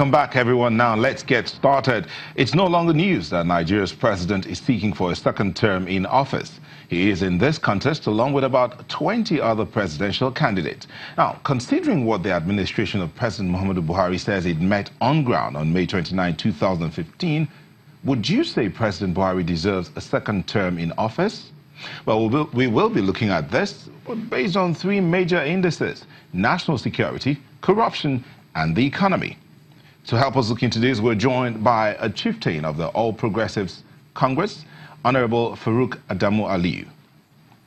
Welcome back, everyone. Now, let's get started. It's no longer news that Nigeria's president is seeking for a second term in office. He is in this contest along with about 20 other presidential candidates. Now, considering what the administration of President Muhammadu Buhari says it met on ground on May 29, 2015, would you say President Buhari deserves a second term in office? Well, we will be looking at this based on three major indices national security, corruption, and the economy. To help us look into this, we're joined by a chieftain of the All Progressives Congress, Honorable Farouk Adamu Aliyu,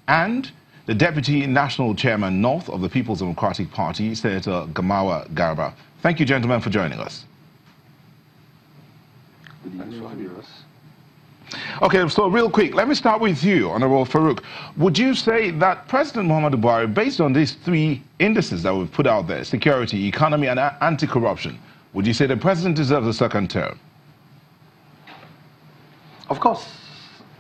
and the Deputy National Chairman North of the People's Democratic Party, Senator Gamawa Garba. Thank you, gentlemen, for joining us. Okay, so real quick, let me start with you, Honorable Farouk. Would you say that President Muhammadu Buhari, based on these three indices that we've put out there, security, economy, and anti-corruption, would you say the president deserves a second term? Of course,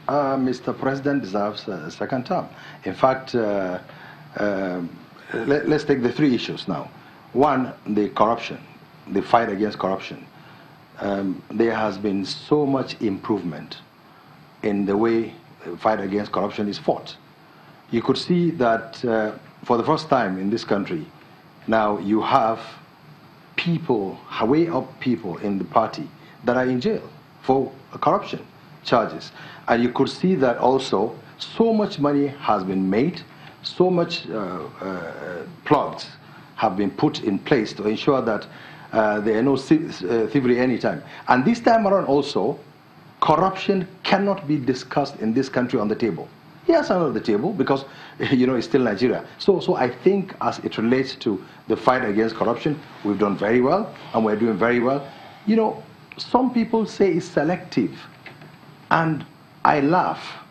uh, Mr. President deserves a second term. In fact, uh, uh, let, us take the three issues now. One, the corruption, the fight against corruption. Um, there has been so much improvement in the way the fight against corruption is fought. You could see that uh, for the first time in this country, now you have people, way up people in the party that are in jail for corruption charges. And you could see that also so much money has been made, so much uh, uh, plots have been put in place to ensure that uh, there are no uh, thievery anytime. And this time around also, corruption cannot be discussed in this country on the table. Yes, under the table because you know it's still Nigeria. So, so I think as it relates to the fight against corruption, we've done very well, and we're doing very well. You know, some people say it's selective, and I laugh.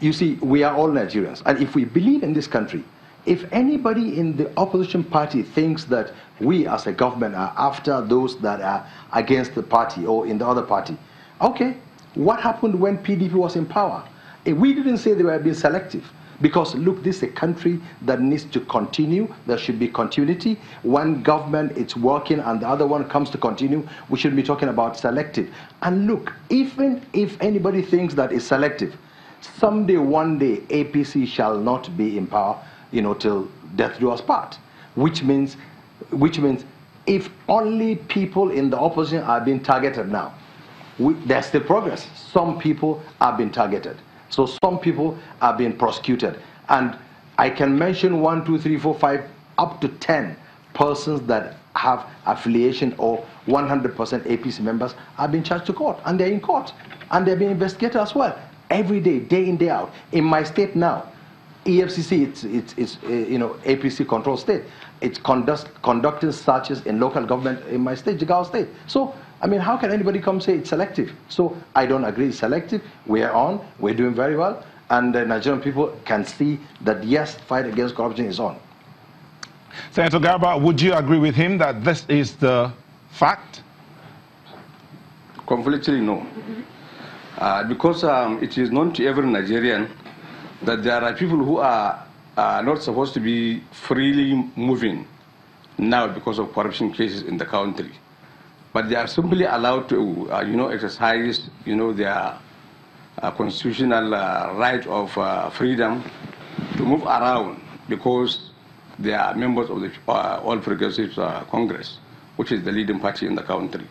You see, we are all Nigerians, and if we believe in this country, if anybody in the opposition party thinks that we as a government are after those that are against the party or in the other party, okay, what happened when PDP was in power? Eh, we didn't say they were being selective. Because look, this is a country that needs to continue. There should be continuity. One government is working and the other one comes to continue. We should be talking about selective. And look, even if anybody thinks that is selective, someday, one day, APC shall not be in power, you know, till death do us part. Which means, which means, if only people in the opposition are being targeted now, we, there's still progress. Some people are being targeted. So some people are being prosecuted. And I can mention one, two, three, four, five, up to 10 persons that have affiliation or 100% APC members are being charged to court. And they're in court. And they're being investigated as well. Every day, day in, day out. In my state now, EFCC, it's, it's, it's uh, you know, APC control state. It's conduct, conducting searches in local government in my state, Jigawa state. So I mean, how can anybody come say it's selective? So I don't agree it's selective. We're on, we're doing very well, and the Nigerian people can see that yes, fight against corruption is on. Senator Garba, would you agree with him that this is the fact? Completely no. Uh, because um, it is known to every Nigerian that there are people who are uh, not supposed to be freely moving now because of corruption cases in the country but they are simply allowed to, uh, you know, exercise, you know, their uh, constitutional uh, right of uh, freedom to move around because they are members of the uh, All Progressives uh, Congress, which is the leading party in the country.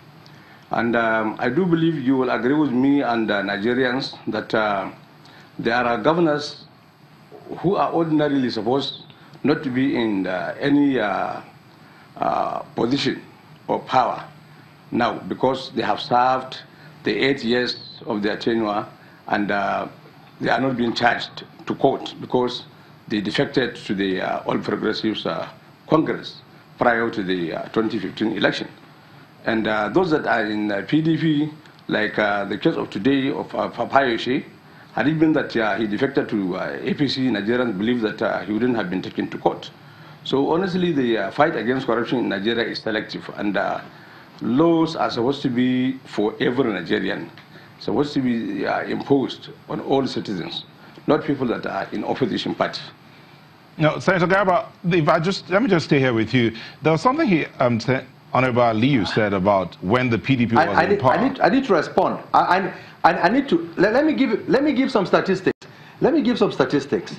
And um, I do believe you will agree with me and Nigerians that there are governors who are ordinarily supposed not to be in any position or power now, because they have served the eight years of their tenure and uh, they are not being charged to court because they defected to the uh, All Progressives uh, Congress prior to the uh, 2015 election. And uh, those that are in PDP, like the case of today of uh, Papayoshe, had it been that he defected to APC, Nigerians believe that he wouldn't have been taken to court. So honestly, the fight against corruption in Nigeria is selective. and laws are supposed to be for every Nigerian, supposed to be uh, imposed on all citizens, not people that are in opposition party. No, Senator Garba, if I just let me just stay here with you. There was something he um, Honorable Liu said about when the PDP was I, I in need, power. I need, I need to respond. I, I, I need to let, let me give let me give some statistics. Let me give some statistics.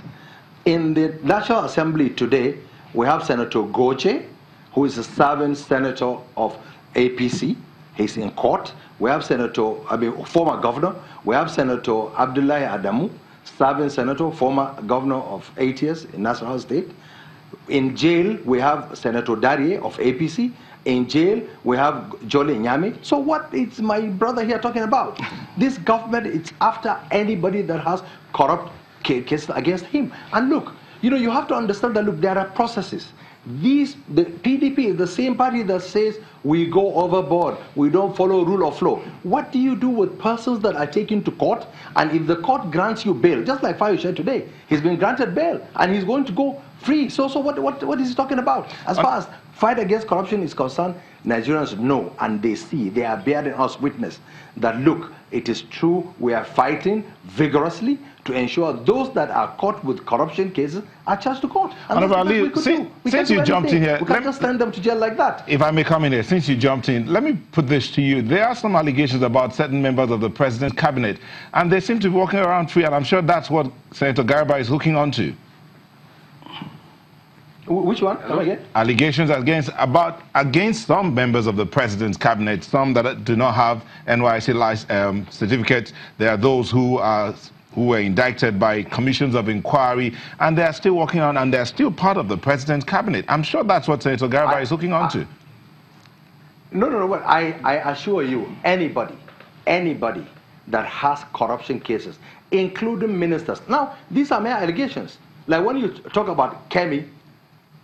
In the Nasarawa Assembly today, we have Senator Goje, who is a serving senator of APC. He's in court. We have Senator, I mean, former governor. We have Senator Abdullahi Adamu, serving senator, former governor of years in National State. In jail, we have Senator Dariye of APC. In jail, we have Jolly Nyame. So what is my brother here talking about? This government, it's after anybody that has corrupt cases against him. And look, you know, you have to understand that, look, there are processes. These, the PDP is the same party that says we go overboard, we don't follow rule of law. What do you do with persons that are taken to court? And if the court grants you bail, just like Fayose today, he's been granted bail and he's going to go free. So, so what, what, what is he talking about? As uh, far as fight against corruption is concerned, Nigerians know and they see, they are bearing us witness that look, it is true, we are fighting vigorously to ensure those that are caught with corruption cases are charged to court. And that's Ali, we since, we since you jumped in here, we can't just send them to jail like that. If I may come in here, since you jumped in, let me put this to you. There are some allegations about certain members of the president's cabinet, and they seem to be walking around free, and I'm sure that's what Senator Garba is hooking onto. Which one? Come again? Allegations against about against some members of the president's cabinet, some that do not have NYSC um, certificates. There are those who are who were indicted by commissions of inquiry, and they are still working on, and they're still part of the president's cabinet. I'm sure that's what Senator Garba I, is hooking onto. No, no, no. I, I assure you, anybody, anybody that has corruption cases, including ministers. Now, these are mere allegations. Like when you talk about Kemi,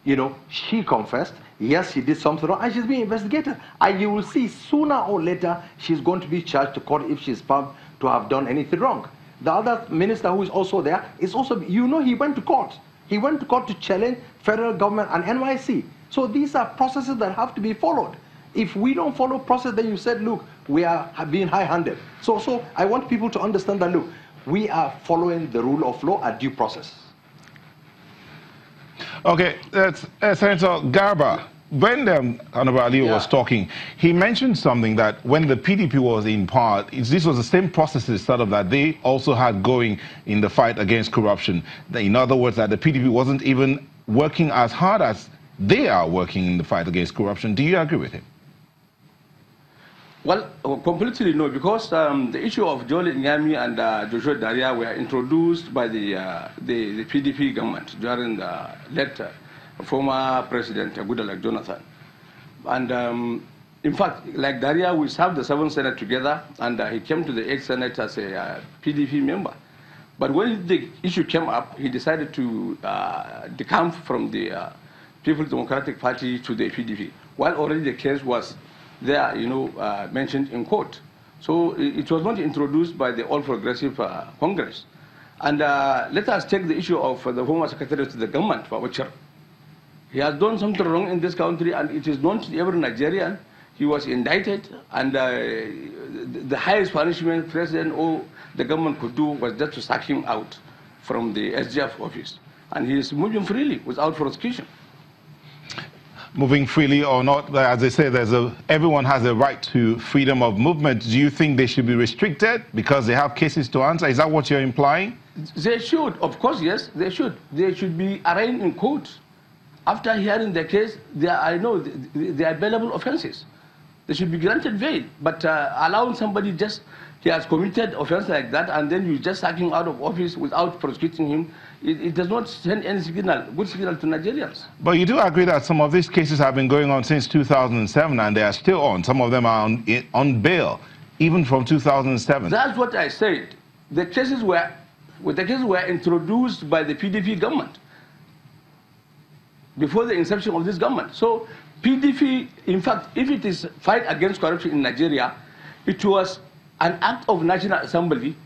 you know, she confessed, yes, she did something wrong, and she's being investigated. And you will see sooner or later she's going to be charged to court if she's found to have done anything wrong. The other minister who is also there is also, you know, he went to court. He went to court to challenge federal government and NYSC. So these are processes that have to be followed. If we don't follow process, then you said, look, we are being high-handed. So, so I want people to understand that, look, we are following the rule of law at due process. Okay, that's uh, Senator Garba. When um, Honorable Ali yeah. was talking, he mentioned something that when the PDP was in power, this was the same processes sort of that they also had going in the fight against corruption. In other words, that the PDP wasn't even working as hard as they are working in the fight against corruption. Do you agree with him? Well, uh, completely no, because um, the issue of Jolly Nyame and uh, Joshua Dariye were introduced by the, uh, the, the, PDP government during the uh, former president, Goodluck Jonathan. And um, in fact, like Dariye, we served the seventh Senate together, and uh, he came to the eighth Senate as a uh, PDP member. But when the issue came up, he decided to decamp from the People's Democratic Party to the PDP, while already the case was there, you know, uh, mentioned in court. So it was not introduced by the All Progressive uh, Congress. And uh, let us take the issue of the former secretary to the government, Babachir. He has done something wrong in this country, and it is known to every Nigerian. He was indicted, and uh, the highest punishment president or the government could do was just to sack him out from the SGF office. And he is moving freely without prosecution moving freely or not. As I say, there's a, everyone has a right to freedom of movement. Do you think they should be restricted because they have cases to answer? Is that what you're implying? They should, of course, yes, they should. They should be arraigned in court. After hearing the case, there are, I know, there are available offenses. They should be granted bail. But uh, allowing somebody just, he has committed offense like that, and then you just sack him out of office without prosecuting him, it, it, does not send any signal, good signal to Nigerians. But you do agree that some of these cases have been going on since 2007 and they are still on. Some of them are on, on bail, even from 2007. That's what I said. The cases were, the cases were introduced by the PDP government before the inception of this government. So PDP, in fact, if it is fight against corruption in Nigeria, it was an act of National Assembly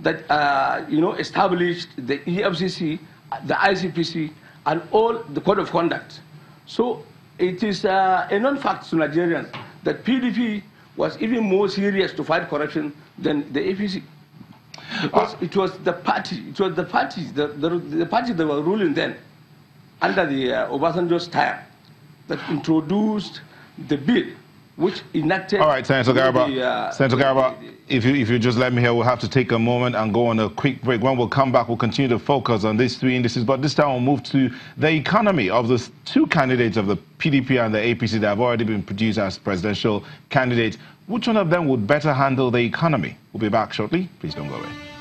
that uh, you know established the EFCC, the ICPC, and all the code of conduct. So it is uh, a known fact to Nigerians that PDP was even more serious to fight corruption than the APC. Because it was the party, it was the party, the, the, the party that were ruling then under the uh, Obasanjo's time that introduced the bill which enacted. All right, Senator Garba. The, uh, Senator Garba, if you if you just let me here, we'll have to take a moment and go on a quick break. When we'll come back, we'll continue to focus on these three indices, but this time we'll move to the economy of the two candidates of the PDP and the APC that have already been produced as presidential candidates. Which one of them would better handle the economy? We'll be back shortly. Please don't go away.